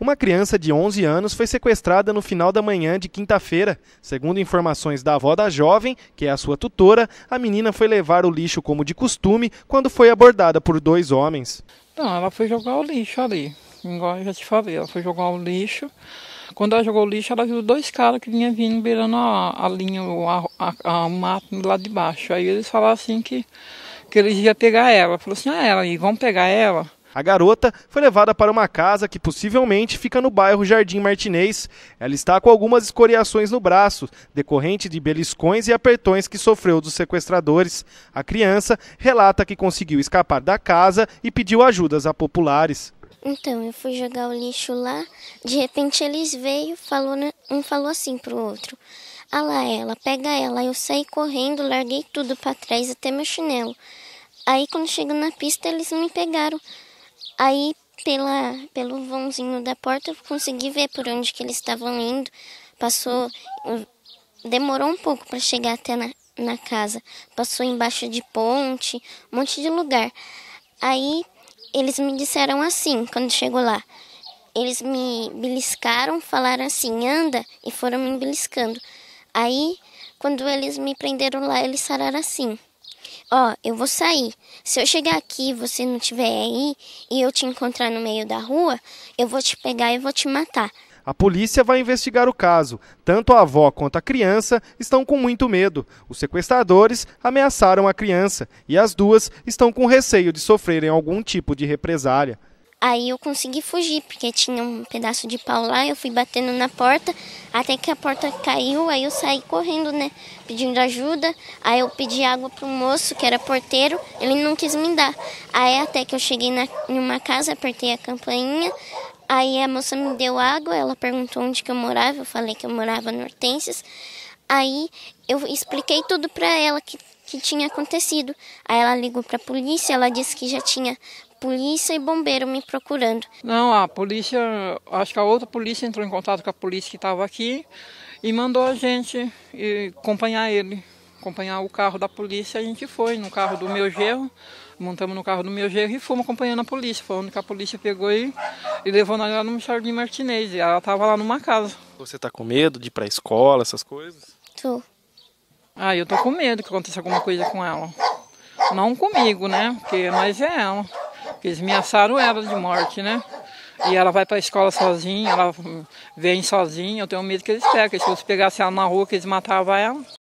Uma criança de 11 anos foi sequestrada no final da manhã de quinta-feira. Segundo informações da avó da jovem, que é a sua tutora, a menina foi levar o lixo como de costume quando foi abordada por dois homens. Não, ela foi jogar o lixo ali, igual eu já te falei, ela foi jogar o lixo. Quando ela jogou o lixo, ela viu dois caras que vinham vindo beirando a, a linha, a mato lá de baixo. Aí eles falaram assim que, que eles iam pegar ela. Falou assim, ah, ela, e vão pegar ela? A garota foi levada para uma casa que possivelmente fica no bairro Jardim Martinez. Ela está com algumas escoriações no braço, decorrente de beliscões e apertões que sofreu dos sequestradores. A criança relata que conseguiu escapar da casa e pediu ajudas a populares. Então, eu fui jogar o lixo lá, de repente eles veio, falou, um falou assim pro outro. Ah lá ela, pega ela. Eu saí correndo, larguei tudo para trás, até meu chinelo. Aí quando chego na pista, eles me pegaram. Aí, pela, pelo vãozinho da porta, eu consegui ver por onde que eles estavam indo. Passou. Demorou um pouco para chegar até na, na casa. Passou embaixo de ponte, um monte de lugar. Aí, eles me disseram assim, quando chegou lá. Eles me beliscaram, falaram assim, anda, e foram me beliscando. Aí, quando eles me prenderam lá, eles falaram assim ó, eu vou sair. Se eu chegar aqui e você não estiver aí e eu te encontrar no meio da rua, eu vou te pegar e vou te matar. A polícia vai investigar o caso. Tanto a avó quanto a criança estão com muito medo. Os sequestradores ameaçaram a criança e as duas estão com receio de sofrerem algum tipo de represália. Aí eu consegui fugir, porque tinha um pedaço de pau lá, eu fui batendo na porta, até que a porta caiu, aí eu saí correndo, né, pedindo ajuda. Aí eu pedi água pro moço, que era porteiro, ele não quis me dar. Aí até que eu cheguei na, em uma casa, apertei a campainha, aí a moça me deu água, ela perguntou onde que eu morava, eu falei que eu morava no Hortências. Aí eu expliquei tudo para ela que que tinha acontecido. Aí ela ligou para a polícia, ela disse que já tinha polícia e bombeiro me procurando. Não, a polícia, acho que a outra polícia entrou em contato com a polícia que estava aqui e mandou a gente acompanhar ele, acompanhar o carro da polícia. A gente foi no carro do meu gerro, montamos no carro do meu gerro e fomos acompanhando a polícia. Foi onde a polícia pegou e, e levou nós lá no Jardim Martinez. E ela estava lá numa casa. Você está com medo de ir para a escola, essas coisas? Tô. Ah, eu tô com medo que aconteça alguma coisa com ela. Não comigo, né? Porque nós é ela. Eles ameaçaram ela de morte, né? E ela vai para a escola sozinha, ela vem sozinha. Eu tenho medo que eles peguem. Se eles pegassem ela na rua, que eles matavam ela.